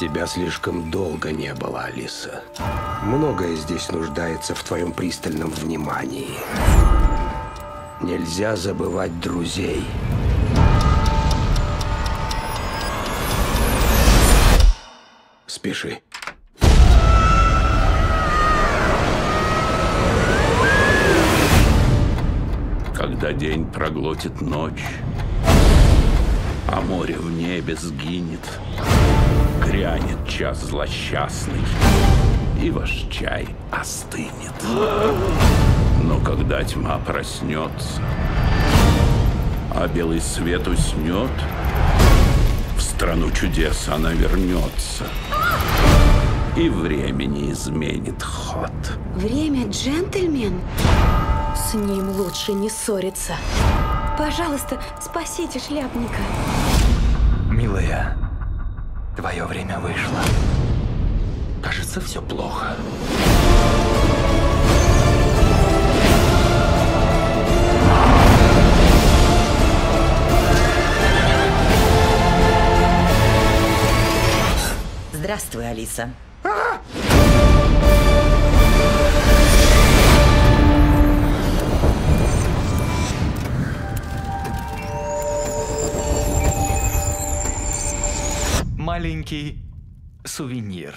Тебя слишком долго не было, Алиса. Многое здесь нуждается в твоем пристальном внимании. Нельзя забывать друзей. Спеши. Когда день проглотит ночь, а море в небе сгинет, грянет час злосчастный, и ваш чай остынет. Но когда тьма проснется, а белый свет уснет, в страну чудес она вернется. И время не изменит ход. Время джентльмен? С ним лучше не ссориться. Пожалуйста, спасите шляпника. Милая, твое время вышло. Кажется, все плохо. Здравствуй, Алиса. Маленький сувенир.